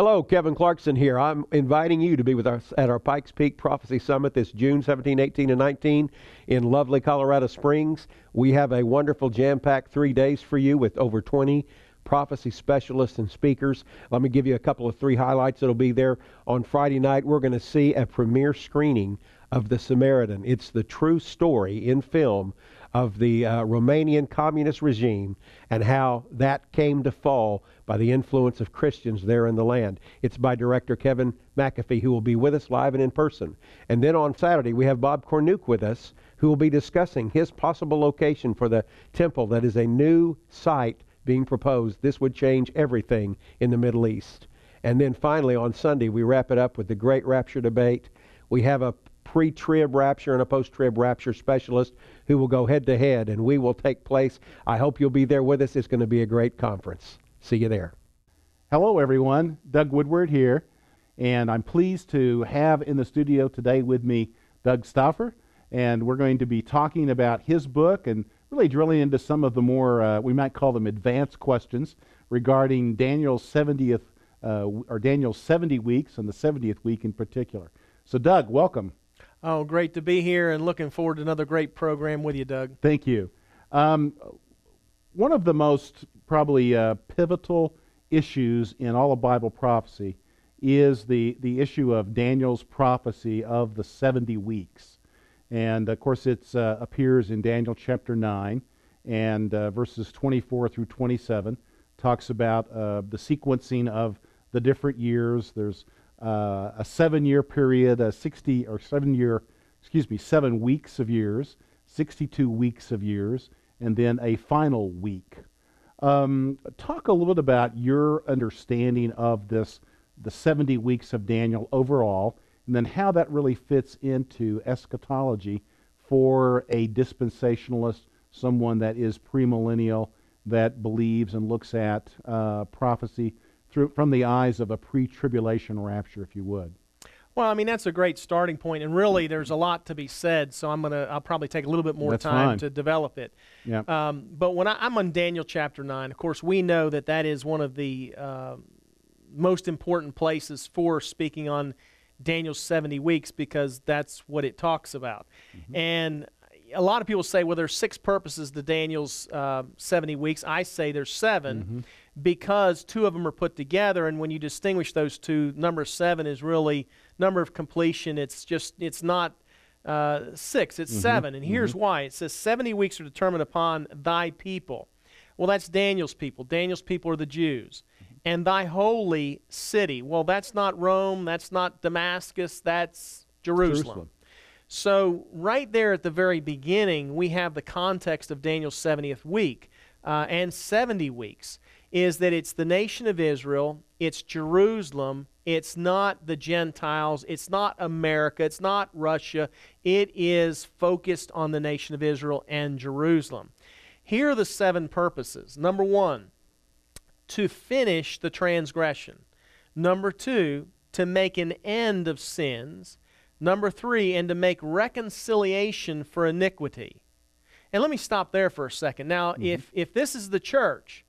Hello, Kevin Clarkson here. I'm inviting you to be with us at our Pikes Peak Prophecy Summit this June 17, 18, and 19 in lovely Colorado Springs. We have a wonderful jam packed three days for you with over 20 prophecy specialists and speakers. Let me give you a couple of three highlights that'll be there. On Friday night, we're going to see a premiere screening of The Samaritan. It's the true story in film of the uh, Romanian communist regime and how that came to fall by the influence of Christians there in the land. It's by director Kevin McAfee, who will be with us live and in person. And then on Saturday, we have Bob Cornuke with us, who will be discussing his possible location for the temple that is a new site being proposed. This would change everything in the Middle East. And then finally, on Sunday, we wrap it up with the great rapture debate. We have a pre trib rapture and a post trib rapture specialist who will go head to head, and we will take place. I hope you'll be there with us. It's going to be a great conference. See you there. Hello, everyone. Doug Woodward here, and I'm pleased to have in the studio today with me Doug Stauffer, and we're going to be talking about his book and really drilling into some of the more, uh, we might call them advanced questions regarding Daniel's 70th, uh, or Daniel's 70 weeks and the 70th week in particular. So, Doug, welcome. Oh, great to be here and looking forward to another great program with you, Doug. Thank you. Um, one of the most probably uh, pivotal issues in all of Bible prophecy is the, the issue of Daniel's prophecy of the 70 weeks. And of course, it uh, appears in Daniel chapter 9 and uh, verses 24 through 27. Talks about uh, the sequencing of the different years. There's uh, a seven year period, a 60 or seven year, excuse me, seven weeks of years, 62 weeks of years, and then a final week. Um, talk a little bit about your understanding of this, the 70 weeks of Daniel overall, and then how that really fits into eschatology for a dispensationalist, someone that is premillennial, that believes and looks at uh, prophecy through, from the eyes of a pre tribulation rapture, if you would. Well, I mean that's a great starting point, and really there's a lot to be said. So I'm gonna I'll probably take a little bit more That's time fine. to develop it. Yeah. Um, but when I, am on Daniel chapter nine, of course we know that that is one of the uh, most important places for speaking on Daniel's 70 weeks because that's what it talks about. Mm-hmm. And a lot of people say, well, there's six purposes to Daniel's uh, 70 weeks. I say there's 7 Mm-hmm. because two of them are put together. And when you distinguish those two, number seven is really number of completion. It's just, it's not uh, six, it's Mm-hmm. seven. And here's why it says 70 weeks are determined upon thy people. Well, that's Daniel's people. Daniel's people are the Jews. And thy holy city. Well, that's not Rome, that's not Damascus, that's Jerusalem. Jerusalem. So, right there at the very beginning, we have the context of Daniel's 70th week uh, and 70 weeks. Is that it's the nation of Israel, it's Jerusalem, it's not the Gentiles, it's not America, it's not Russia, it is focused on the nation of Israel and Jerusalem. Here are the seven purposes. Number one, to finish the transgression. Number two, to make an end of sins. Number three, and to make reconciliation for iniquity. And let me stop there for a second. Now, if, if this is the church,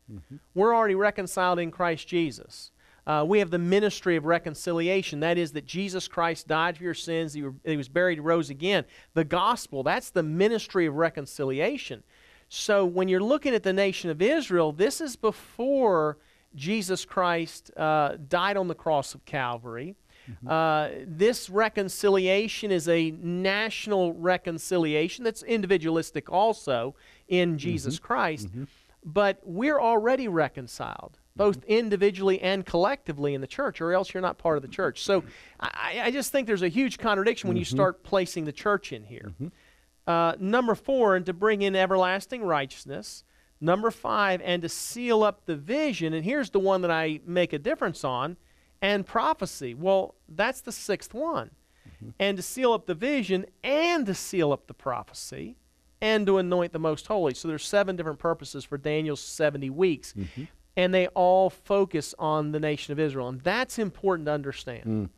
we're already reconciled in Christ Jesus. Uh, we have the ministry of reconciliation. That is, that Jesus Christ died for your sins, he, were- he was buried, rose again. The gospel, that's the ministry of reconciliation. So when you're looking at the nation of Israel, this is before Jesus Christ uh, died on the cross of Calvary. Mm-hmm. Uh, this reconciliation is a national reconciliation that's individualistic also in mm-hmm. Jesus Christ. Mm-hmm. But we're already reconciled, both individually and collectively in the church, or else you're not part of the church. So I, I just think there's a huge contradiction when you start placing the church in here. Uh, number four, and to bring in everlasting righteousness. Number five, and to seal up the vision. And here's the one that I make a difference on and prophecy. Well, that's the sixth one. Mm-hmm. And to seal up the vision and to seal up the prophecy and to anoint the most holy. So there's seven different purposes for Daniel's 70 weeks. Mm-hmm. And they all focus on the nation of Israel. And that's important to understand. Mm.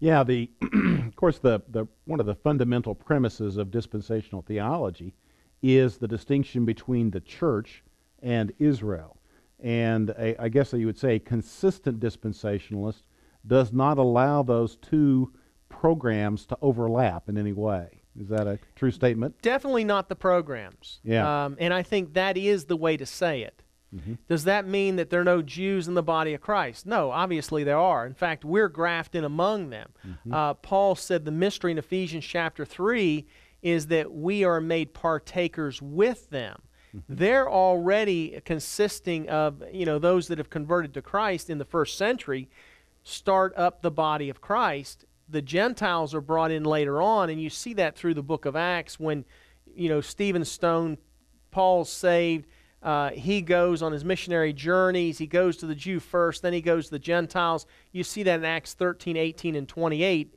Yeah, the of course the, the one of the fundamental premises of dispensational theology is the distinction between the church and Israel. And a, I guess you would say a consistent dispensationalist does not allow those two programs to overlap in any way. Is that a true statement? Definitely not the programs. Yeah. Um, and I think that is the way to say it. Does that mean that there are no Jews in the body of Christ? No, obviously there are. In fact, we're grafted in among them. Uh, Paul said the mystery in Ephesians chapter 3 is that we are made partakers with them. They're already consisting of, you know, those that have converted to Christ in the first century start up the body of Christ. The Gentiles are brought in later on, and you see that through the book of Acts when, you know, Stephen Stone, Paul's saved. Uh, he goes on his missionary journeys. He goes to the Jew first, then he goes to the Gentiles. You see that in Acts 13, 18, and 28,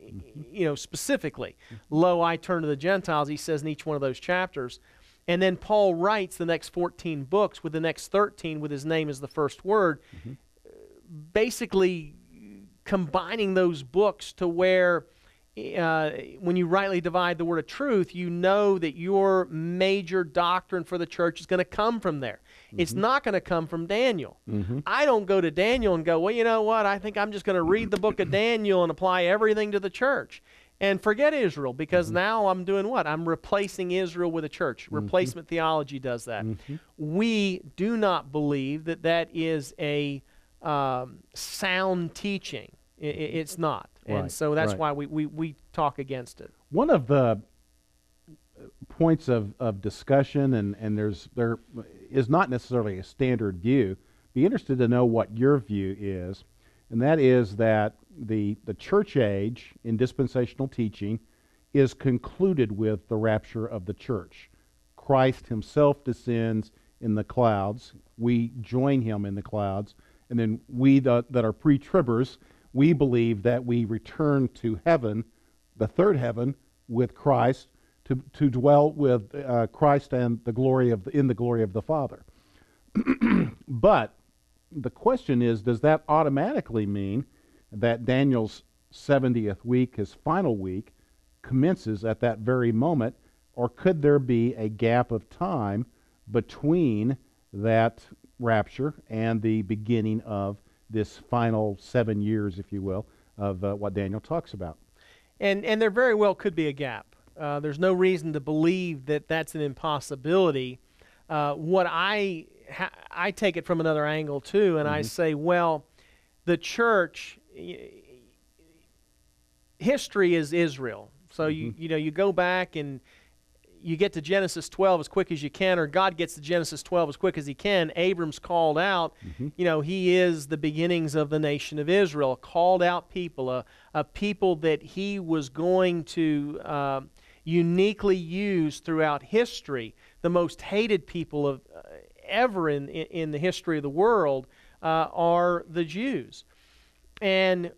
you know, specifically. Lo, I turn to the Gentiles, he says in each one of those chapters. And then Paul writes the next 14 books with the next 13 with his name as the first word, basically combining those books to where uh, when you rightly divide the word of truth, you know that your major doctrine for the church is going to come from there. It's mm-hmm. not going to come from Daniel. Mm-hmm. I don't go to Daniel and go, well, you know what? I think I'm just going to read the book of Daniel and apply everything to the church and forget Israel because mm-hmm. now I'm doing what? I'm replacing Israel with a church. Replacement theology does that. We do not believe that that is a um, sound teaching. I- I- it's not. And so that's right. why we, we, we talk against it. One of the points of, of discussion, and, and there's there is not necessarily a standard view. Be interested to know what your view is, and that is that the the church age in dispensational teaching is concluded with the rapture of the church. Christ Himself descends in the clouds. We join Him in the clouds, and then we that are pre-tribbers, we believe that we return to heaven, the third heaven, with Christ to, to dwell with uh, Christ and the glory of the, in the glory of the Father. but the question is, does that automatically mean that Daniel's 70th week, his final week, commences at that very moment, or could there be a gap of time between that rapture and the beginning of this final seven years, if you will, of uh, what Daniel talks about? And, and there very well could be a gap. Uh, there's no reason to believe that that's an impossibility. Uh, what I ha- I take it from another angle too, and I say, well, the church y- history is Israel. So you you know you go back and you get to Genesis 12 as quick as you can, or God gets to Genesis 12 as quick as he can. Abram's called out. You know, he is the beginnings of the nation of Israel, a called out people, a, a people that he was going to uh, uniquely use throughout history. The most hated people of uh, ever in, in, in the history of the world uh, are the Jews. And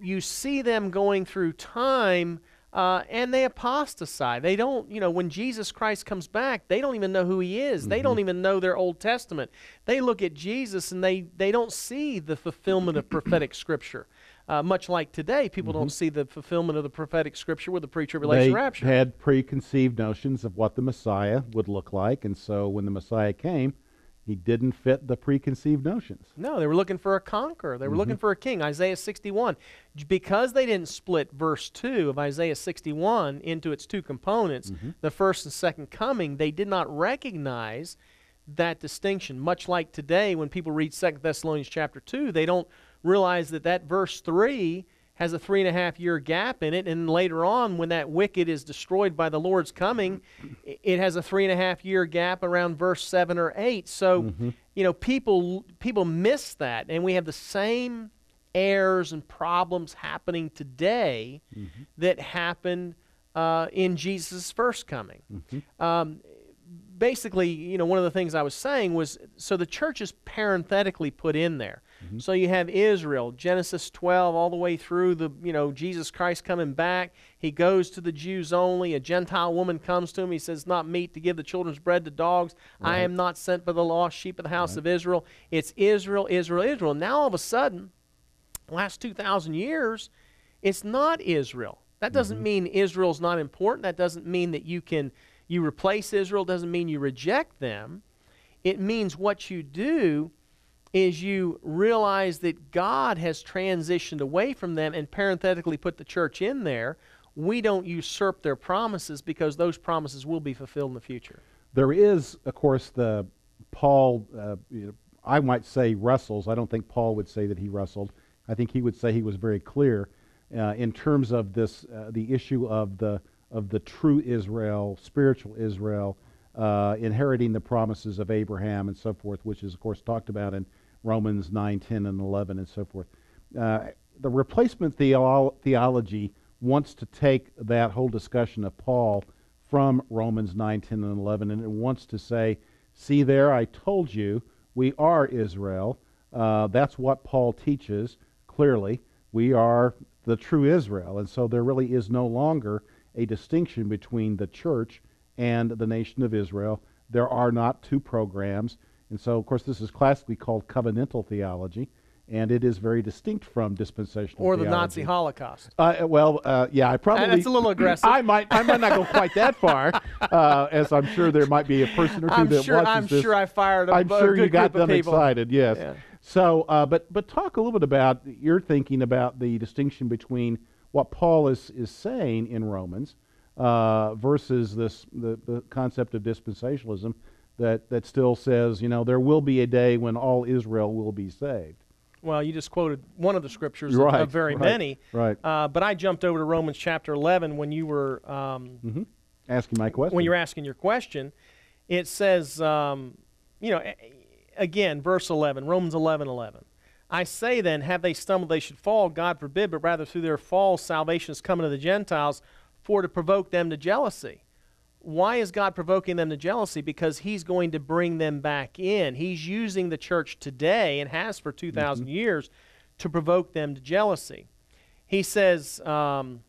you see them going through time uh, and they apostatize. They don't, you know, when Jesus Christ comes back, they don't even know who he is. They don't even know their Old Testament. They look at Jesus and they, they don't see the fulfillment of prophetic scripture. Uh, much like today, people don't see the fulfillment of the prophetic scripture with the pre tribulation they rapture. They had preconceived notions of what the Messiah would look like, and so when the Messiah came, he didn't fit the preconceived notions. No, they were looking for a conqueror. They were mm-hmm. looking for a king. Isaiah 61. Because they didn't split verse 2 of Isaiah 61 into its two components, mm-hmm. the first and second coming, they did not recognize that distinction. Much like today, when people read 2 Thessalonians chapter 2, they don't realize that that verse 3 has a three and a half year gap in it, and later on, when that wicked is destroyed by the Lord's coming, it has a three and a half year gap around verse seven or eight. So, you know, people people miss that, and we have the same errors and problems happening today that happened uh, in Jesus' first coming. Um, basically, you know, one of the things I was saying was so the church is parenthetically put in there. Mm-hmm. So you have Israel, Genesis 12, all the way through the, you know, Jesus Christ coming back. He goes to the Jews only. A Gentile woman comes to him. He says, Not meet to give the children's bread to dogs. I am not sent for the lost sheep of the house of Israel. It's Israel, Israel, Israel. Now all of a sudden, last 2,000 years, it's not Israel. That doesn't mm-hmm. mean Israel's not important. That doesn't mean that you can you replace Israel. Doesn't mean you reject them. It means what you do is you realize that God has transitioned away from them and parenthetically put the church in there. We don't usurp their promises because those promises will be fulfilled in the future. There is, of course, the Paul, uh, you know, I might say wrestles. I don't think Paul would say that he wrestled. I think he would say he was very clear uh, in terms of this, uh, the issue of the of the true Israel, spiritual Israel, uh, inheriting the promises of Abraham and so forth, which is of course talked about in Romans 9, 10, and 11, and so forth. Uh, the replacement theo- theology wants to take that whole discussion of Paul from Romans 9, 10, and 11, and it wants to say, see there, I told you, we are Israel. Uh, that's what Paul teaches clearly. We are the true Israel. And so there really is no longer a distinction between the church and the nation of Israel. There are not two programs. And so, of course, this is classically called covenantal theology, and it is very distinct from dispensational Or the theology. Nazi Holocaust. Uh, well, uh, yeah, I probably. that's a little aggressive. I might, I might not go quite that far, uh, as I'm sure there might be a person or 2 I'm that sure, watches I'm this. sure I fired a, I'm sure you got them excited. Yes. Yeah. So, uh, but but talk a little bit about your thinking about the distinction between what Paul is is saying in Romans uh, versus this the, the concept of dispensationalism that that still says you know there will be a day when all Israel will be saved. Well, you just quoted one of the scriptures of- Right, of very right, many. right. Uh, but I jumped over to Romans chapter 11 when you were um, hmm Asking my question. when you're asking your question. It says, um, you know, again, verse 11, Romans 11, 11. I say then, have they stumbled, they should fall. God forbid, but rather through their fall, salvation is coming to the Gentiles for to provoke them to jealousy. Why is God provoking them to jealousy? Because He's going to bring them back in. He's using the church today and has for 2,000 years to provoke them to jealousy. He says, um,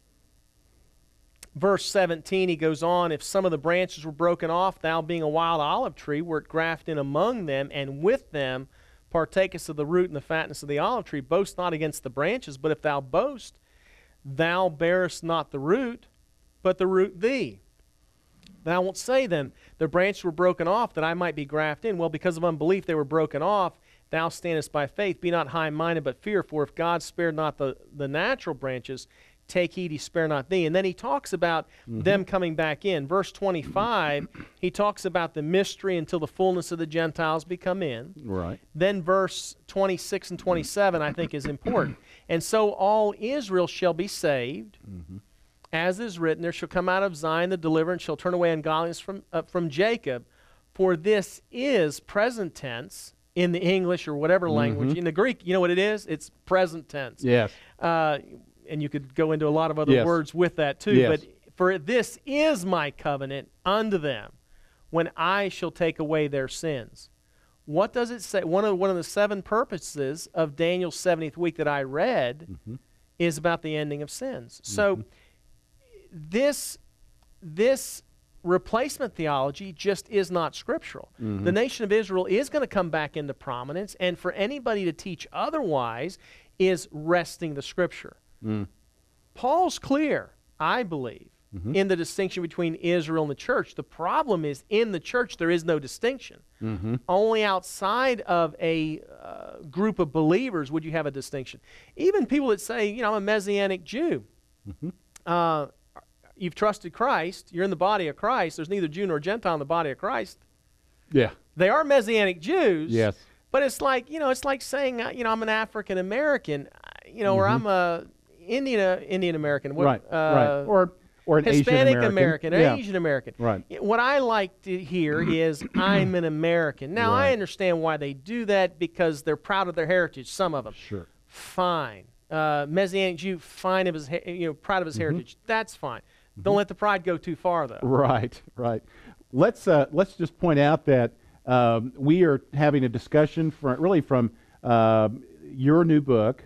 verse 17, he goes on, If some of the branches were broken off, thou being a wild olive tree, wert grafted in among them, and with them partakest of the root and the fatness of the olive tree. Boast not against the branches, but if thou boast, thou bearest not the root, but the root thee. Thou wilt say then, The branches were broken off that I might be grafted in. Well, because of unbelief they were broken off. Thou standest by faith. Be not high minded, but fear. For if God spared not the, the natural branches, take heed he spare not thee. And then he talks about mm-hmm. them coming back in. Verse 25, he talks about the mystery until the fullness of the Gentiles be come in. right. Then verse 26 and 27, I think, is important. And so all Israel shall be saved. Mm-hmm. As is written, there shall come out of Zion the deliverer, and shall turn away ungodliness from, uh, from Jacob. For this is present tense in the English or whatever language. In the Greek, you know what it is? It's present tense. Yes. Uh, and you could go into a lot of other Yes. words with that too. Yes. But for this is my covenant unto them when I shall take away their sins. What does it say? One of, one of the seven purposes of Daniel's 70th week that I read Mm-hmm. is about the ending of sins. So this, this replacement theology just is not scriptural. Mm-hmm. The nation of Israel is going to come back into prominence, and for anybody to teach otherwise is wresting the scripture. Mm. Paul's clear, I believe, Mm-hmm. in the distinction between Israel and the church. The problem is in the church there is no distinction. Mm-hmm. Only outside of a uh, group of believers would you have a distinction. Even people that say, you know, I'm a Messianic Jew. Mm-hmm. Uh, you've trusted Christ. You're in the body of Christ. There's neither Jew nor Gentile in the body of Christ. Yeah. They are Messianic Jews. Yes. But it's like you know, it's like saying uh, you know I'm an African American, you know, or I'm a Indian uh, Indian American. What- Mm-hmm. right. uh, right. Or or an Hispanic Asian American, or Yeah. Asian American. Right. What I like to hear is I'm an American. Now I understand why they do that because they're proud of their heritage. Some of them, Sure. fine. Uh, Messianic Jew, fine of his, you know, proud of his Mm-hmm. heritage. That's fine. Don't let the pride go too far, though. Right, right. Let's uh, let's just point out that um, we are having a discussion from really from um your new book,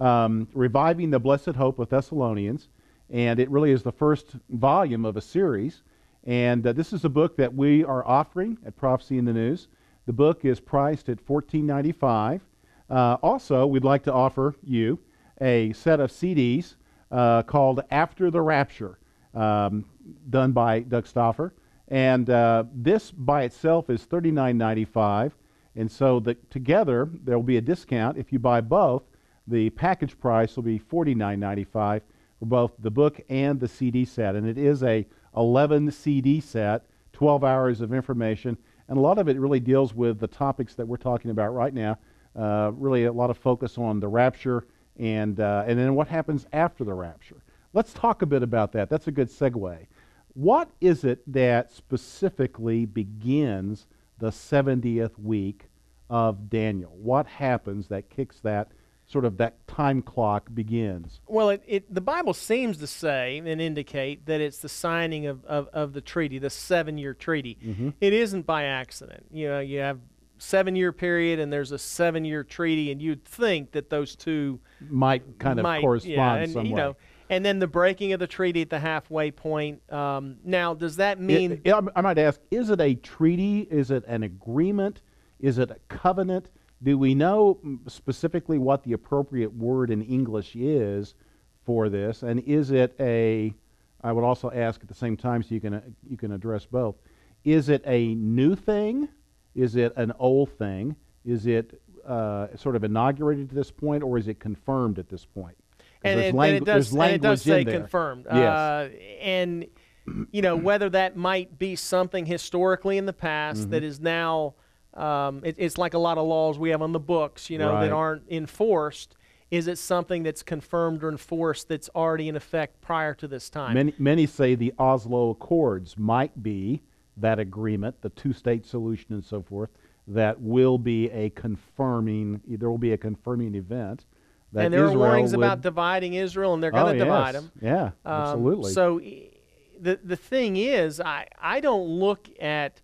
um, reviving the blessed hope of Thessalonians, and it really is the first volume of a series. And uh, this is a book that we are offering at Prophecy in the News. The book is priced at fourteen ninety five. Uh, also, we'd like to offer you a set of CDs uh, called After the Rapture, um, done by Doug Stauffer. And uh, this by itself is $39.95. And so the, together there will be a discount. If you buy both, the package price will be $49.95 for both the book and the CD set. And it is a 11 CD set, 12 hours of information, and a lot of it really deals with the topics that we're talking about right now. Uh, really, a lot of focus on the rapture and uh, and then what happens after the rapture. Let's talk a bit about that. That's a good segue. What is it that specifically begins the 70th week of Daniel? What happens that kicks that sort of that time clock begins? Well, it, it, the Bible seems to say and indicate that it's the signing of, of, of the treaty, the seven year treaty. Mm-hmm. It isn't by accident. You know, you have seven year period and there's a seven year treaty, and you'd think that those two Might kind of might, correspond yeah, and, you know, and then the breaking of the treaty at the halfway point. Um, now, does that mean? It- it- I might ask, is it a treaty? Is it an agreement? Is it a covenant? Do we know mm, specifically what the appropriate word in English is for this? And is it a, I would also ask at the same time so you can, uh, you can address both, is it a new thing? Is it an old thing? Is it uh, sort of inaugurated at this point or is it confirmed at this point? And, there's it, and langu- it there's does, and it does say confirmed. Yes. Uh, and you know whether that might be something historically in the past Mm-hmm. that is now, um, it, it's like a lot of laws we have on the books, you know, Right. that aren't enforced. Is it something that's confirmed or enforced that's already in effect prior to this time? Many, many say the Oslo Accords might be that agreement, the two state solution and so forth, that will be a confirming, there will be a confirming event. And there Israel are warnings would, about dividing Israel, and they're oh, going to divide yes. them. Yeah, Um, absolutely. So the the thing is, I I don't look at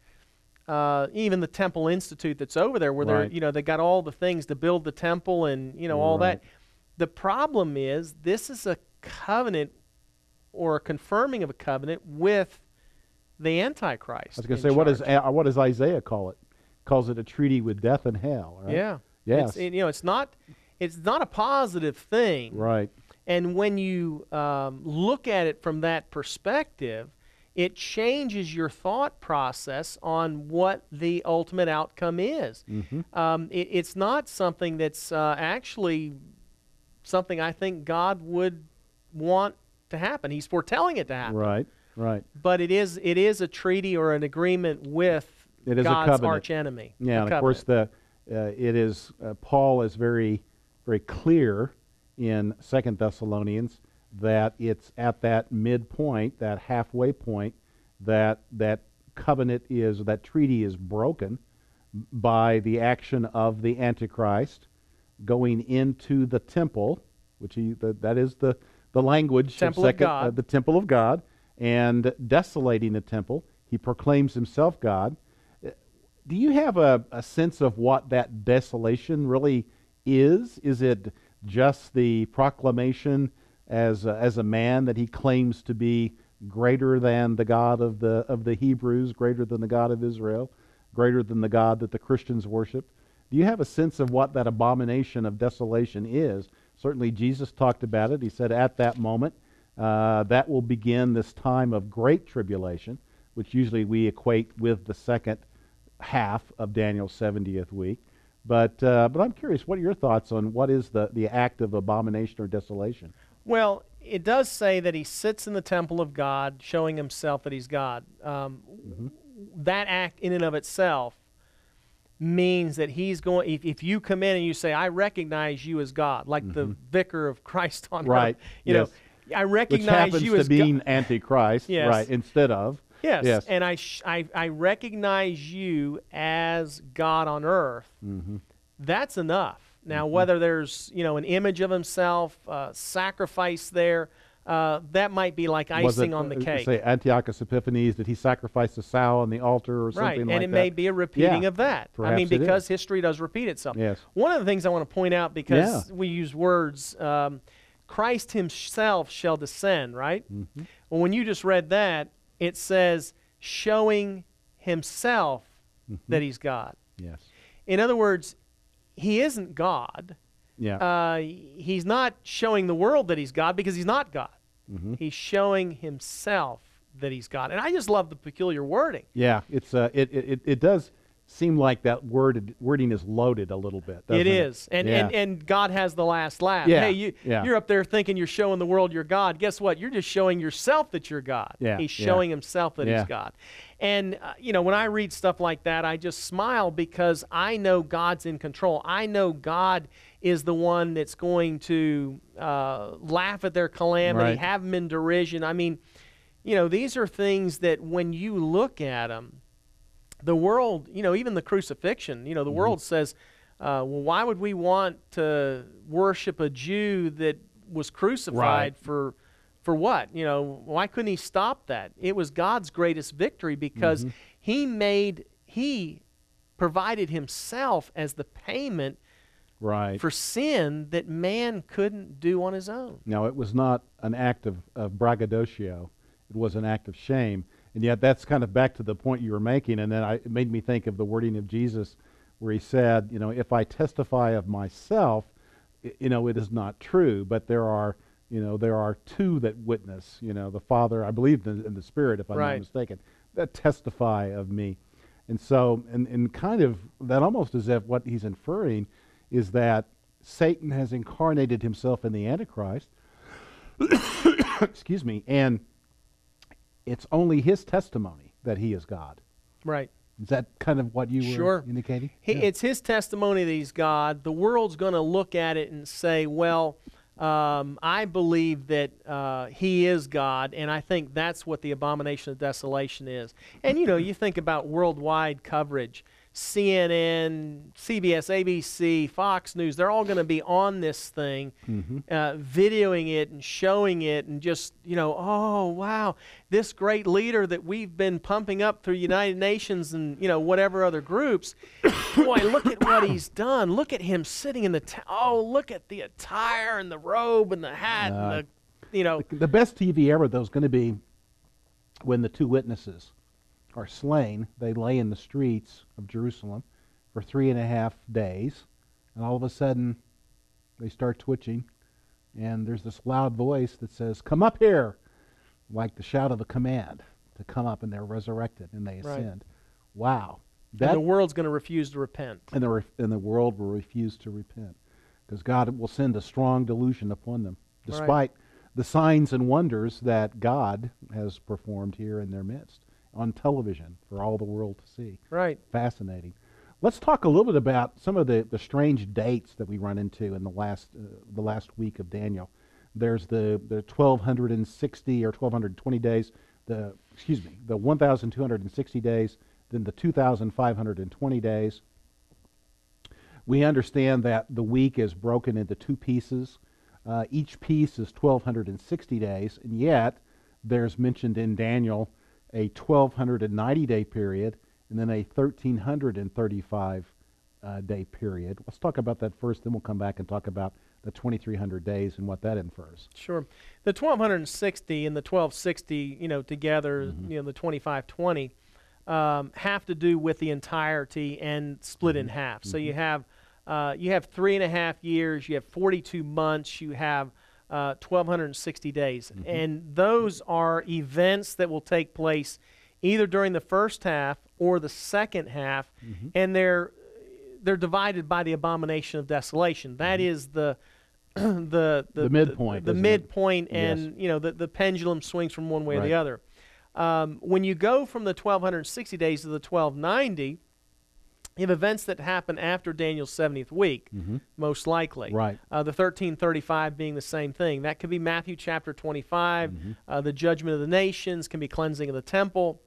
uh, even the Temple Institute that's over there, where they're you know they got all the things to build the temple and you know all Right. that. The problem is this is a covenant or a confirming of a covenant with the Antichrist. I was going to say, what, is. A- what does Isaiah call it? Calls it a treaty with death and hell, right? Yeah. It- you know, it's not it's not a positive thing. Right. And when you um, look at it from that perspective, it changes your thought process on what the ultimate outcome is. Mm-hmm. Um, it, it's not something that's uh, actually something I think God would want to happen. He's foretelling it to happen. Right. Right. But it is it is a treaty or an agreement with It is a God's covenant. arch enemy. Yeah, and of course the uh, it is uh, Paul is very very clear in Second Thessalonians that it's at that midpoint, that halfway point, that that covenant is that treaty is broken by the action of the Antichrist going into the temple, which he the, that is the the language Temple of, of God. uh, the temple of God, and desolating the temple. He proclaims himself God. Do you have a, a sense of what that desolation really is? Is it just the proclamation as a, as a man that he claims to be greater than the God of the of the Hebrews, greater than the God of Israel, greater than the God that the Christians worship? Do you have a sense of what that abomination of desolation is? Certainly, Jesus talked about it. He said, "At that moment, uh, that will begin this time of great tribulation, which usually we equate with the second half of Daniel's 70th week. But, uh, but I'm curious, what are your thoughts on what is the, the act of abomination or desolation? Well, it does say that he sits in the temple of God, showing himself that he's God. Um, That act, in and of itself, means that he's going. If, if you come in and you say, "I recognize you as God," like the vicar of Christ on Right, earth, you yes. know, I Which recognize happens you to as God. being Antichrist, Yes. right, instead of. Yes. Yes. And I, sh- I, I recognize you as God on earth. Mm-hmm. That's enough. Now, whether there's you know an image of himself, uh, sacrifice there, uh, that might be like Was icing it, on the uh, cake. Say Antiochus Epiphanes, did he sacrifice a sow on the altar or Right, something and like it that? may be a repeating Yeah, of that. I mean, because is. history does repeat itself. Yes. One of the things I want to point out, because Yeah. we use words, um, Christ Himself shall descend. Right. Mm-hmm. Well, when you just read that, it says showing Himself Mm-hmm. that He's God. Yes. In other words, He isn't God. Yeah. Uh, he's not showing the world that He's God because He's not God. Mm-hmm. He's showing Himself that He's God. And I just love the peculiar wording. Yeah, it's uh, it, it it- it does seem like that word wording is loaded a little bit. It is, and, Yeah. and and God has the last laugh. Yeah, Hey, you yeah. you're up there thinking you're showing the world you're God. Guess what? You're just showing yourself that you're God. Yeah, He's showing himself that he's God. And uh, you know, when I read stuff like that, I just smile because I know God's in control. I know God is the one that's going to uh, laugh at their calamity, Right. have them in derision. I mean, you know, these are things that when you look at them, the world, you know, even the crucifixion, you know, the world says, uh, well, why would we want to worship a Jew that was crucified Right. for for what? You know, why couldn't he stop that? It was God's greatest victory because he made he provided himself as the payment right. for sin that man couldn't do on his own. Now, it was not an act of, of braggadocio. It was an act of shame. And yet, that's kind of back to the point you were making. And then I, it made me think of the wording of Jesus where he said, you know, if I testify of myself, i- you know, it is not true. But there are, you know, there are two that witness, you know, the Father, I believe, in, in the Spirit, if I'm Right. not mistaken, that testify of me. And so, and, and kind of that almost as if what he's inferring is that Satan has incarnated himself in the Antichrist excuse me, and it's only his testimony that he is God. Right. Is that kind of what you were Sure. indicating? He, Yeah. It's his testimony that he's God. The world's going to look at it and say, well, um, I believe that uh, he is God, and I think that's what the abomination of desolation is. And you know, you think about worldwide coverage CNN, CBS, ABC, Fox News, they're all going to be on this thing, uh, videoing it and showing it, and just, you know, oh, wow, this great leader that we've been pumping up through United Nations and, you know, whatever other groups. Boy, look at what he's done. Look at him sitting in the, ta- oh, look at the attire and the robe and the hat Uh, and the, you know, The best TV ever, though, is going to be when the two witnesses are slain. They lay in the streets of Jerusalem for three and a half days, and all of a sudden they start twitching, and there's this loud voice that says, Come up here! Like the shout of a command to come up, and they're resurrected and they Right. ascend. Wow. and That, the world's going to refuse to repent. and, the, re- and the world will refuse to repent because God will send a strong delusion upon them, Right. despite the signs and wonders that God has performed here in their midst on television for all the world to see. Right. Fascinating. Let's talk a little bit about some of the, the strange dates that we run into in the last uh, the last week of Daniel. There's the, the 1260 or 1220 days, the excuse me, the 1260 days, then the 2520 days. We understand that the week is broken into two pieces. Uh, each piece is 1260 days, and yet there's mentioned in Daniel a 1290 day period and then a 1335 uh, day period. Let's talk about that first, then we'll come back and talk about the 2300 days and what that infers. Sure. The 1260 and the 1260, you know, together, Mm-hmm. you know, the 2520, um, have to do with the entirety and split Mm-hmm. in half. So you have uh, you have three and a half years, you have 42 months, you have uh, 1260 days, Mm-hmm. and those are events that will take place either during the first half or the second half, Mm-hmm. and they're they're divided by the abomination of desolation. That is the the, the Mm-hmm. The midpoint, the, it? midpoint, Yes. and you know the, the pendulum swings from one way or the other. Um, when you go from the 1260 days to the 1290, you have events that happen after Daniel's 70th week, most likely. Mm-hmm. Right. Uh, the 1335 being the same thing. That could be Matthew chapter 25. Mm-hmm. Uh, the judgment of the nations can be cleansing of the temple.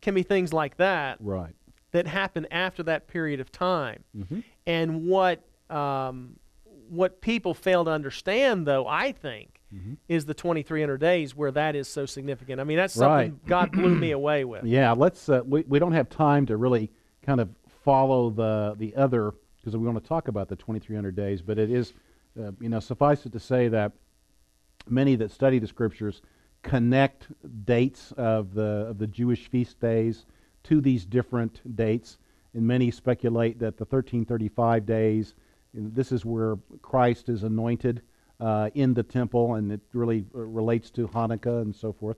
Can be things like that Right. that happen after that period of time. Mm-hmm. And what um, what people fail to understand, though, I think, Mm-hmm. is the 2,300 days where that is so significant. I mean, that's something Right. God blew me away with. Yeah, let's. Uh, we, we don't have time to really kind of follow the the other because we want to talk about the 2300 days. But it is, uh, you know, suffice it to say that many that study the scriptures connect dates of the of the Jewish feast days to these different dates, and many speculate that the 1335 days. This is where Christ is anointed uh, in the temple, and it really uh, relates to Hanukkah and so forth.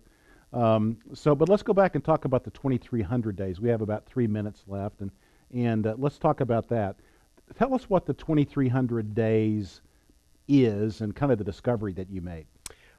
Um, so, but let's go back and talk about the 2300 days. We have about three minutes left, and And uh, let's talk about that. Tell us what the 2300 days is and kind of the discovery that you made.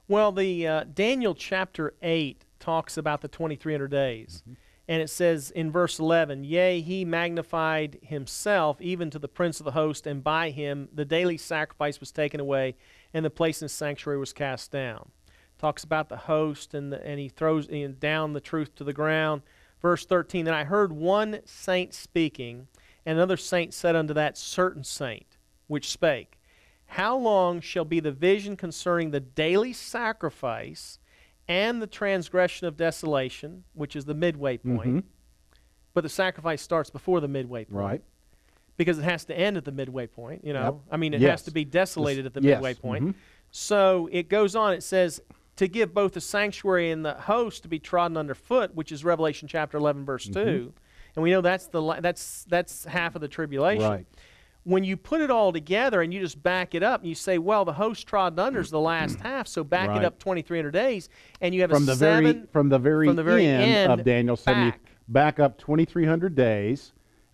Well, the uh, Daniel chapter 8 talks about the 2300 days. Mm-hmm. And it says in verse 11, Yea, he magnified himself even to the prince of the host, and by him the daily sacrifice was taken away, and the place in the sanctuary was cast down. Talks about the host, and, the, and he throws down the truth to the ground. Verse 13, Then I heard one saint speaking, and another saint said unto that certain saint, which spake, How long shall be the vision concerning the daily sacrifice? and the transgression of desolation, which is the midway point. Mm-hmm. But the sacrifice starts before the midway point. Right. Because it has to end at the midway point, you know. Yep. I mean, it yes. has to be desolated at the yes. midway point. Mm-hmm. So it goes on, it says, to give both the sanctuary and the host to be trodden underfoot, which is Revelation chapter 11, verse mm-hmm. 2. And we know that's, the, that's, that's half of the tribulation. Right when you put it all together and you just back it up and you say, well, the host trodden under is the last half, so back right. it up 2,300 days, and you have from a the seven very from the very, from the very end, end, of Daniel 70, back. back up 2,300 days,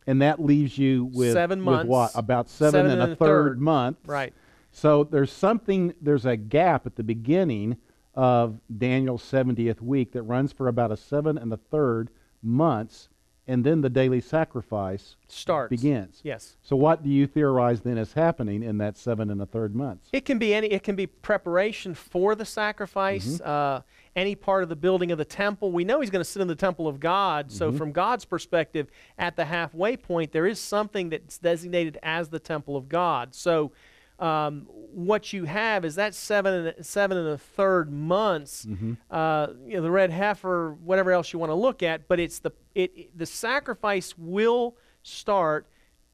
and that leaves you with seven months, with what about seven, seven and, and, a third, third month, right? So there's something, there's a gap at the beginning of Daniel's 70th week that runs for about a seven and a third months and then the daily sacrifice starts begins. Yes. So what do you theorize then is happening in that seven and a third months? It can be any. It can be preparation for the sacrifice. Mm-hmm. Uh, any part of the building of the temple. We know he's going to sit in the temple of God. So mm-hmm. from God's perspective, at the halfway point, there is something that's designated as the temple of God. So um, what you have is that seven and seven and a third months, mm-hmm. uh, you know, the red heifer, whatever else you want to look at. But it's the it, it the sacrifice will start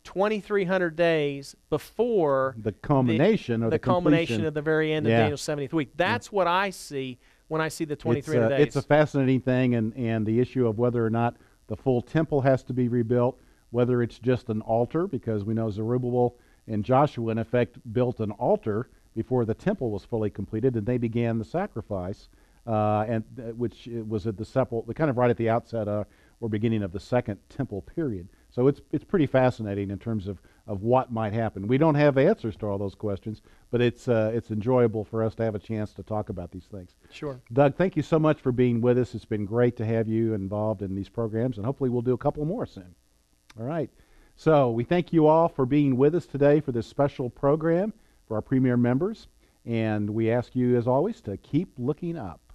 2,300 days before the culmination the, the, the culmination of the very end yeah. of Daniel's 70th week. That's yeah. what I see when I see the 2,300 it's, uh, days. It's a fascinating thing, and and the issue of whether or not the full temple has to be rebuilt, whether it's just an altar, because we know Zerubbabel and Joshua, in effect, built an altar before the temple was fully completed, and they began the sacrifice, uh, and uh, which was at the sepul- kind of right at the outset uh, or beginning of the second temple period. So it's it's pretty fascinating in terms of, of what might happen. We don't have answers to all those questions, but it's uh, it's enjoyable for us to have a chance to talk about these things. Sure. Doug, thank you so much for being with us. It's been great to have you involved in these programs, and hopefully we'll do a couple more soon. All right. So we thank you all for being with us today for this special program for our premier members. And we ask you, as always, to keep looking up.